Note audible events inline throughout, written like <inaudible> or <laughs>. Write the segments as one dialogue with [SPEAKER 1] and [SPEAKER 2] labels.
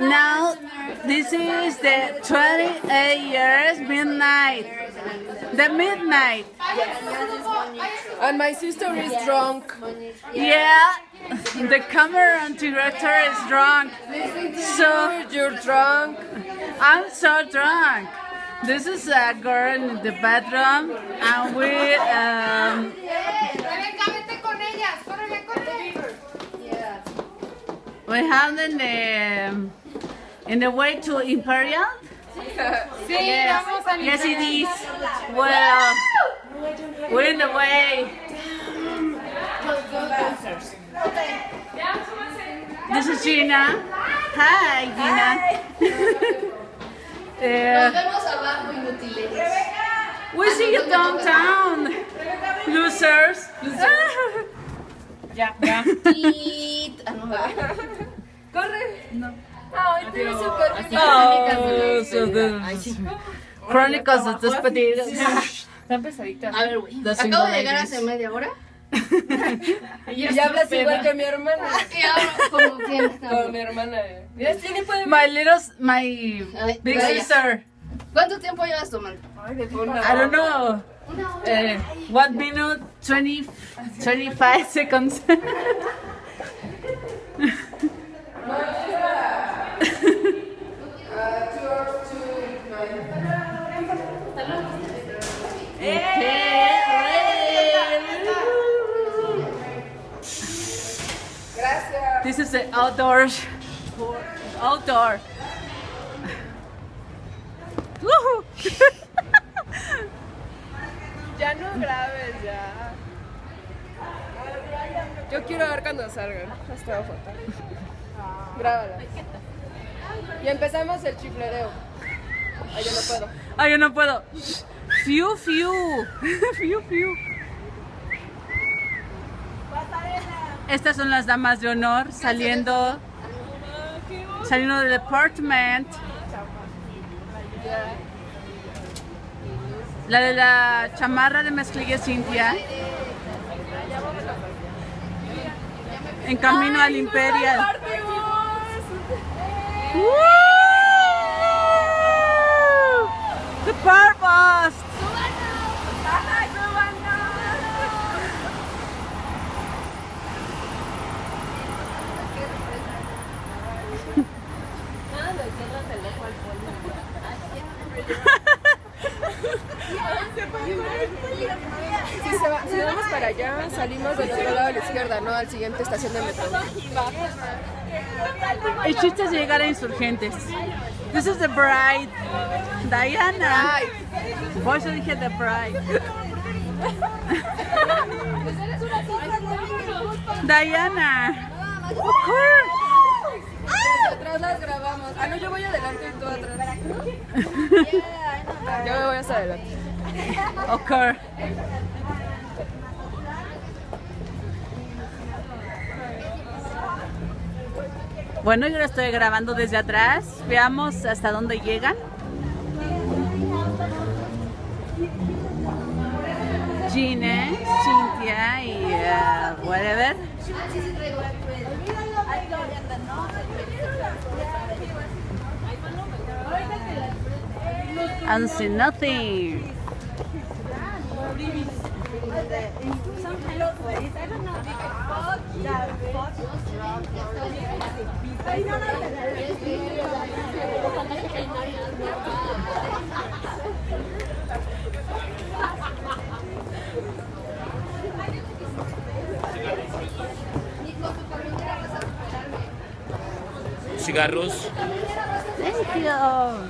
[SPEAKER 1] Now, this is the 28 years midnight. The midnight.
[SPEAKER 2] And my sister is drunk.
[SPEAKER 1] Yeah, the camera director is drunk. So
[SPEAKER 2] You're drunk.
[SPEAKER 1] I'm so drunk. This is a girl in the bedroom, and we um, we have the the in the way to Imperial. Yes, yes it is. Well, we're in the way. This is Gina. Hi, Gina. <laughs> Eh,
[SPEAKER 3] Vemos abajo, inútiles.
[SPEAKER 1] we see you downtown, losers. <laughs>
[SPEAKER 4] Ya, ya.
[SPEAKER 3] Tit. Ah, no, ¿verdad?
[SPEAKER 2] Corre. No. Ay, te ves súper
[SPEAKER 1] Chronicles of Despedidos.
[SPEAKER 4] Están pesaditas.
[SPEAKER 3] A ver, güey. Acabo de llegar hace media hora. <laughs>
[SPEAKER 2] Y hablas igual que mi hermana.
[SPEAKER 3] Y ahora, como que.
[SPEAKER 2] Con mi hermana. Mira, Jenny puede
[SPEAKER 1] My little, my
[SPEAKER 3] Ay,
[SPEAKER 1] big sister.
[SPEAKER 3] ¿Cuánto tiempo llevas tomando?
[SPEAKER 1] I don't know. Uh, one minute, 20, 25 seconds. <laughs> This is the. Outdoor. Woohoo! <laughs>
[SPEAKER 2] Ya no grabes, ya. Yo quiero ver cuando salgan. Hasta la foto. Grábala. Y empezamos el chiflereo. Ay, yo no puedo.
[SPEAKER 1] Ay, yo no puedo. Fiu, fiu. <laughs> Fiu, fiu. Estas son las damas de honor saliendo, saliendo del department. La de la chamarra de mezclilla Cintia. En camino al Imperial. The purpose.
[SPEAKER 2] Si, se va- si vamos para allá, salimos del otro lado a la izquierda, no al siguiente estación de metro.
[SPEAKER 1] El chiste es llegar a insurgentes. This is the bride. Diana. Por eso dije the bride. Diana.
[SPEAKER 2] Atrás las grabamos. Ah, no, yo voy adelante y tú atrás. <laughs> Yo me voy hasta adelante.
[SPEAKER 1] Of course. Bueno, yo lo estoy grabando desde atrás. Veamos hasta dónde llegan. Gine, Cintia y uh, whatever. And see nothing.
[SPEAKER 5] cigarros.
[SPEAKER 1] Thank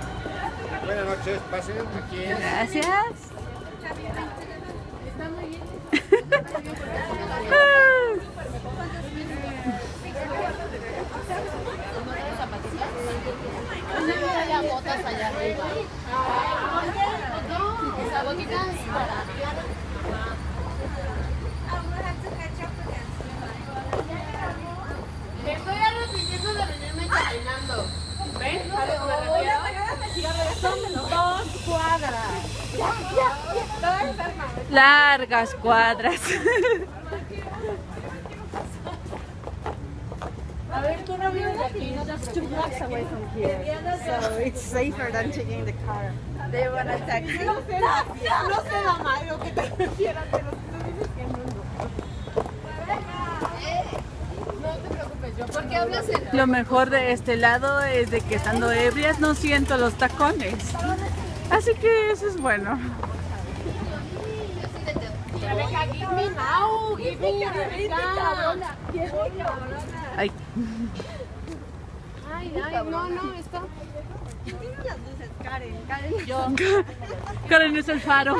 [SPEAKER 1] you.
[SPEAKER 6] Buenas noches, pasen aquí.
[SPEAKER 1] Gracias.
[SPEAKER 3] botas allá arriba. Esa botita es para. Me estoy arrepintiendo de venirme caminando. ¿Ven? A lo que me refiero.
[SPEAKER 4] Son dos cuadras.
[SPEAKER 1] Largas cuadras.
[SPEAKER 4] A ver,
[SPEAKER 5] tú no vives aquí, just two blocks away from here. So it's safer than taking the car.
[SPEAKER 2] You want a taxi?
[SPEAKER 5] No sé, no sé, mamá, lo que te refieras, pero tú dices que no.
[SPEAKER 3] No te preocupes, yo. ¿Por qué hablas en.?
[SPEAKER 1] Lo mejor de este lado es de que estando ebrias no siento los tacones. Así que eso es bueno.
[SPEAKER 3] Rebeca, give me now. Give me your Rebeca.
[SPEAKER 1] Ay,
[SPEAKER 3] Ay, ay, no, no, está.
[SPEAKER 5] Tiene las luces, Karen. Karen, yo.
[SPEAKER 1] Karen es el faro.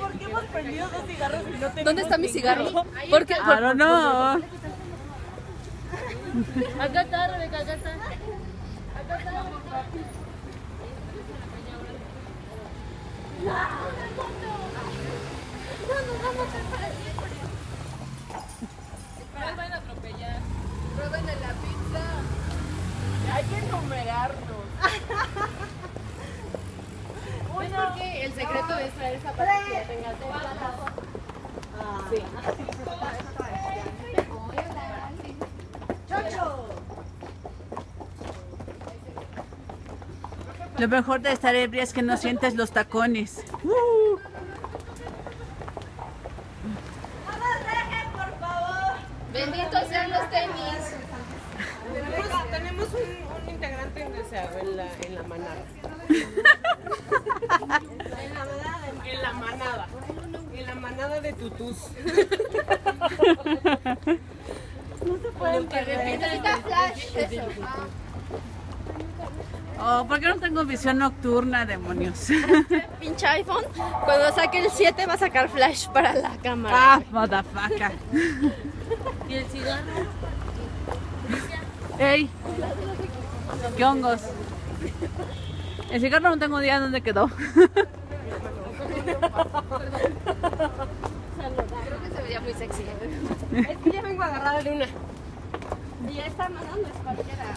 [SPEAKER 5] ¿Por qué hemos perdido dos cigarros y no tenemos
[SPEAKER 3] ¿Dónde está mi cigarro? ¿Por qué?
[SPEAKER 1] I don't know.
[SPEAKER 3] Acá está, Rebeca, acá está. 頑張って。
[SPEAKER 1] Lo mejor de estar ebria es que no sientes los tacones.
[SPEAKER 3] Benditos sean los tenis.
[SPEAKER 5] Tenemos, tenemos un, un integrante indeseado en la, en la manada. en la manada de En la manada. En la manada de tutús. no se pueden perder.
[SPEAKER 3] Necesita flash, eso.
[SPEAKER 1] Oh, ¿por qué no tengo visión nocturna, demonios? <laughs>
[SPEAKER 2] Pinche iPhone. Cuando saque el 7 va a sacar flash para la cámara.
[SPEAKER 1] ah, motherfucker. <laughs>
[SPEAKER 2] ¿Y el cigarro?
[SPEAKER 1] Ey, qué hongos. El cigarro no tengo idea dónde quedó.
[SPEAKER 3] Creo que se veía muy sexy.
[SPEAKER 5] Es que ya vengo agarrada de una.
[SPEAKER 2] Y ya está mandando es cualquiera.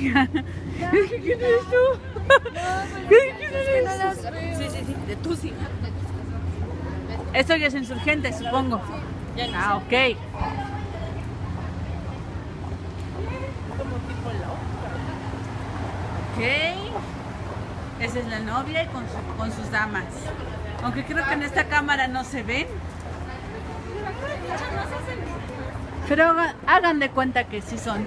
[SPEAKER 1] ¿Quién eres tú? ¿Quién eres?
[SPEAKER 5] Sí, sí, sí, de tu sí.
[SPEAKER 1] Esto ya es insurgente, supongo. Ah, ok. Ok. Esa es la novia y con, su- con sus damas. Aunque creo que en esta cámara no se ven. Pero haga- hagan de cuenta que sí son.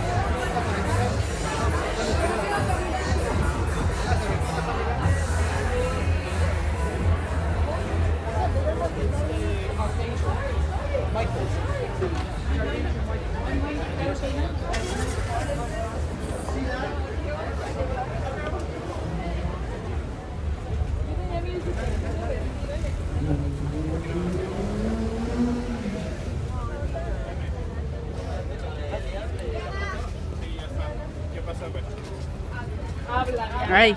[SPEAKER 1] Ay.